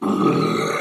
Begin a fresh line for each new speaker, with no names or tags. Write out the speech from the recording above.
Música